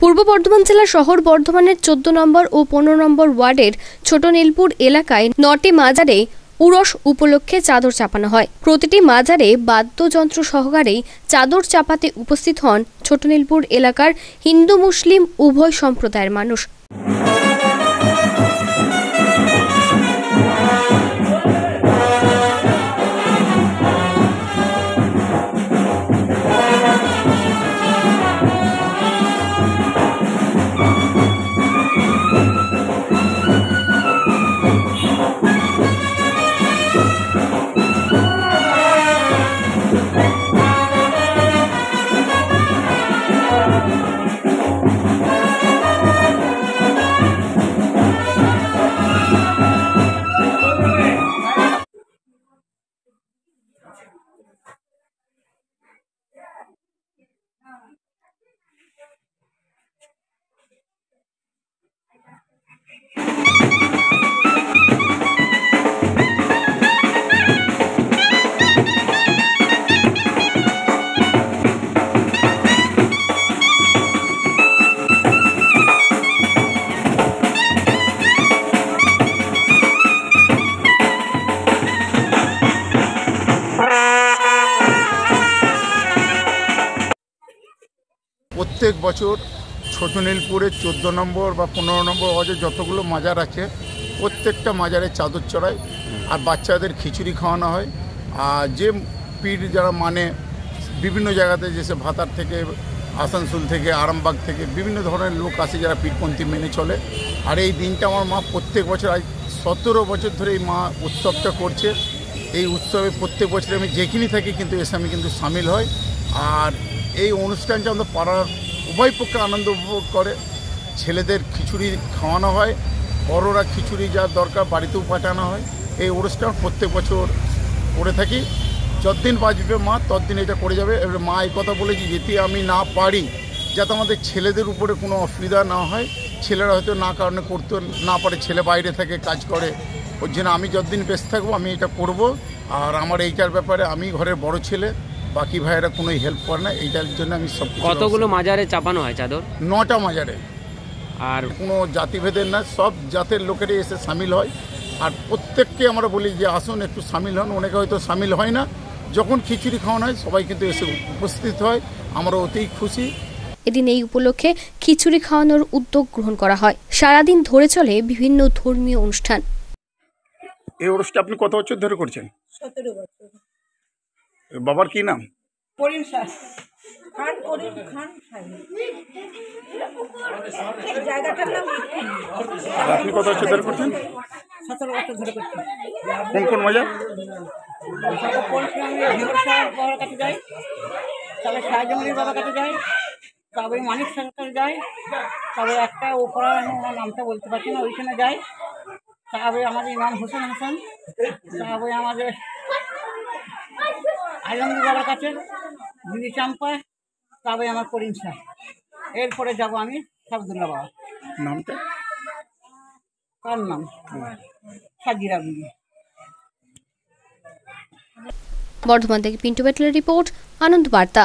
পূর্ব বর্ধমান জেলা শহর বর্ধমানের চোদ্দ নম্বর ও পনেরো নম্বর ওয়ার্ডের ছোট নীলপুর এলাকায় নটি মাজারে উরস উপলক্ষে চাদর চাপানো হয়। প্রতিটি মাজারে বাদ্যযন্ত্র সহকারেই চাদর চাপাতে উপস্থিত হন ছোট নীলপুর এলাকার হিন্দু, মুসলিম, উভয় সম্প্রদায়ের মানুষ। প্রত্যেক বছর ছোট নীলপুরের চোদ্দ নম্বর বা পনেরো নম্বর ওয়ার্ডে যতগুলো মাজার আছে, প্রত্যেকটা মাজারে চাদর চড়ায়। আর বাচ্চাদের খিচুড়ি খাওয়ানো হয়। আর যে পীর যারা মানে বিভিন্ন জায়গাতে যেসে ভাতার থেকে, আসানসোল থেকে, আরামবাগ থেকে বিভিন্ন ধরনের লোক আসে যারা পীরপন্থী মেনে চলে। আর এই দিনটা আমার মা প্রত্যেক বছর, আজ সতেরো বছর ধরে এই মা উৎসবটা করছে। এই উৎসবে প্রত্যেক বছর আমি যেখানেই থাকি কিন্তু এসে আমি কিন্তু সামিল হই। আর এই অনুষ্ঠানটা আমাদের পাড়ার উভয় পক্ষে আনন্দ উপভোগ করে। ছেলেদের খিচুড়ি খাওয়ানো হয়, বড়রা খিচুড়ি যা দরকার বাড়িতেও পাঠানো হয়। এই অনুষ্ঠান প্রত্যেক বছর করে থাকি। যতদিন বাঁচবে মা, ততদিন এটা করে যাবে। এবার মা এই কথা বলেছি, যদি আমি না পারি, যাতে আমাদের ছেলেদের উপরে কোনো অসুবিধা না হয়, ছেলেরা হয়তো না কারণে করতে, না পারে, ছেলে বাইরে থাকে কাজ করে। ওর জন্য আমি যতদিন বেঁচে থাকব, আমি এটা করব। আর আমার এইটার ব্যাপারে আমি ঘরের বড় ছেলে বাকি ভাইয়েরা কোনো হেল্প করে না এইটার জন্য আমি সব কতগুলো মাজারে চাপানো হয় চাদর? নটা মাজারে। আর কোনো জাতিভেদের না সব জাতের লোকেরই এসে সামিল হয়। আর প্রত্যেককে আমরা বলি যে আসুন একটু সামিল হন অনেকে হয়তো সামিল হয় না। যখন খিচুড়ি খাওয়ানো হয় সবাই কিন্তু এসে উপস্থিত হয়। আমরা অতি খুশি। এদিন এই উপলক্ষে খিচুড়ি খাওয়ানোর উদ্যোগ গ্রহণ করা হয়। সারাদিন ধরে চলে বিভিন্ন ধর্মীয় অনুষ্ঠান। এই অনুষ্ঠান আপনি কত বছর ধরে করছেন? সতেরো বছর। বাবার কি নাম? করিম শাহ খান করিম খান জায়গাটার নাম আপনি কত ধরে করছেন? সতেরো বছর ধরে করছি। কোন কোন মজা? বাবার কাছে যাই। শাহজামুনির বাবার কাছে যাই। তবে মানিক যাই। তবে একটা ওপরা ওনার নামটা বলতে পারছি না ওইখানে যাই। তবে আমাদের ইমাম হোসেন হাসান। তবে আমাদের আলমগীর বাবার কাছে বিবি চাম্পায় তবে আমার করিম শাহ এরপরে যাব আমি সাবদুল্লা বাবা। নামটা? কার নাম? সাজিরা বিবি। বর্ধমান থেকে পিন্টু ব্যাটলের রিপোর্ট আনন্দ বার্তা।